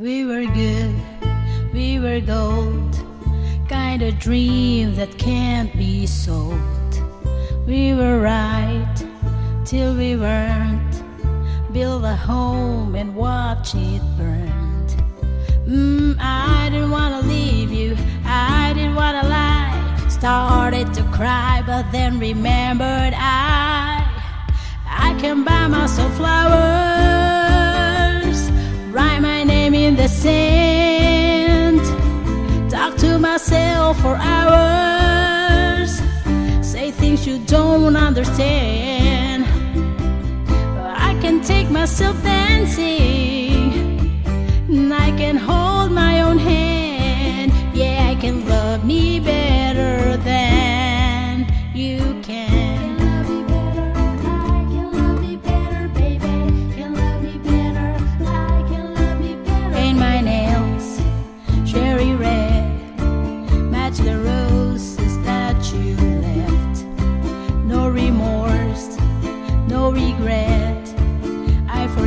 We were good, we were gold, kind of dream that can't be sold. We were right till we weren't, build a home and watch it burn. Mm, I didn't wanna leave you, I didn't wanna lie. Started to cry, but then remembered I, I can buy myself flowers the sand. Talk to myself for hours. Say things you don't understand.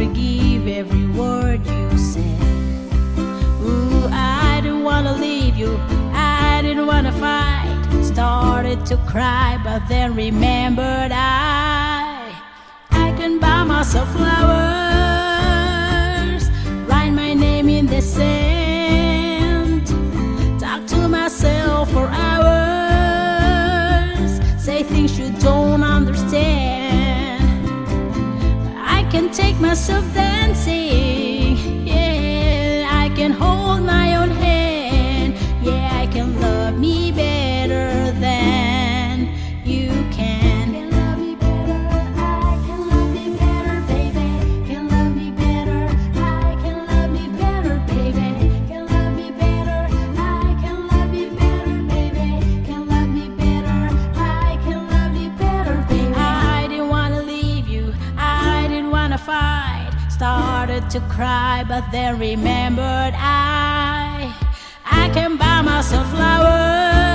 Forgive every word you said. Ooh, I didn't wanna leave you, I didn't wanna fight. Started to cry, but then remembered I I can buy myself flowers, take myself dancing. Yeah, I can hold Started to cry, but then remembered I I can buy myself flowers,